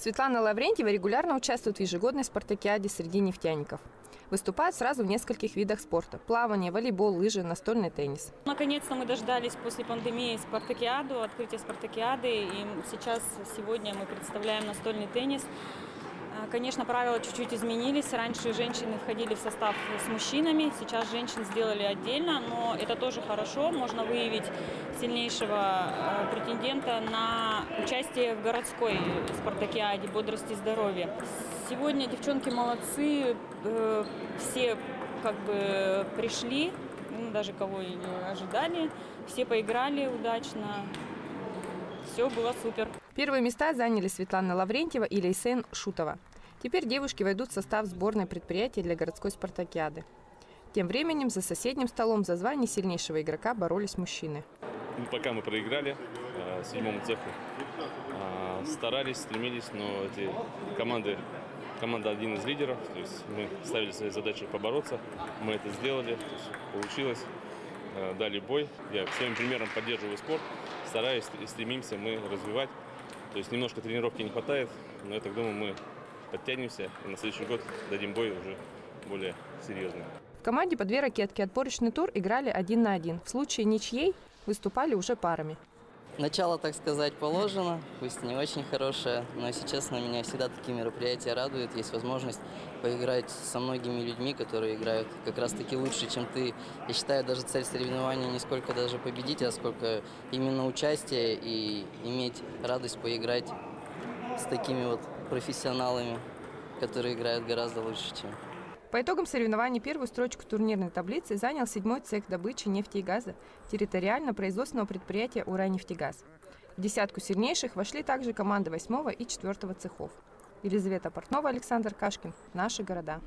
Светлана Лаврентьева регулярно участвует в ежегодной спартакиаде среди нефтяников. Выступает сразу в нескольких видах спорта – плавание, волейбол, лыжи, настольный теннис. Наконец-то мы дождались после пандемии спартакиаду, открытия спартакиады. И сейчас, сегодня мы представляем настольный теннис. А, Конечно, правила чуть-чуть изменились. Раньше женщины входили в состав с мужчинами, сейчас женщин сделали отдельно, но это тоже хорошо. Можно выявить сильнейшего э, претендента на участие в городской спартакиаде «Бодрости и здоровье». Сегодня девчонки молодцы, э, все как бы пришли, ну, даже кого и не ожидали, все поиграли удачно, все было супер. Первые места заняли Светлана Лаврентьева и Лейсен Шутова. Теперь девушки войдут в состав сборной предприятия для городской спартакиады. Тем временем за соседним столом за звание сильнейшего игрока боролись мужчины. Ну, Пока мы проиграли э, седьмому цеху, э, старались, стремились, но эти команды, команда один из лидеров, то есть мы ставили своей задачей побороться, мы это сделали, то есть получилось, дали бой. Я своим примером поддерживаю спорт, стараюсь и стремимся мы развивать. То есть немножко тренировки не хватает, но я так думаю, мы подтянемся и на следующий год дадим бой уже более серьезный. В команде по две ракетки отборочный тур играли один на один. В случае ничьей выступали уже парами. Начало, так сказать, положено, пусть не очень хорошее, но, если честно, меня всегда такие мероприятия радуют. Есть возможность поиграть со многими людьми, которые играют как раз-таки лучше, чем ты. Я считаю, даже цель соревнований не сколько даже победить, а сколько именно участие и иметь радость поиграть с такими вот профессионалами, которые играют гораздо лучше, чем По итогам соревнований первую строчку турнирной таблицы занял седьмой цех добычи нефти и газа территориально-производственного предприятия «Уральнефтегаз». В десятку сильнейших вошли также команды восьмого и четвертого цехов. Елизавета Портнова, Александр Кашкин. Наши города.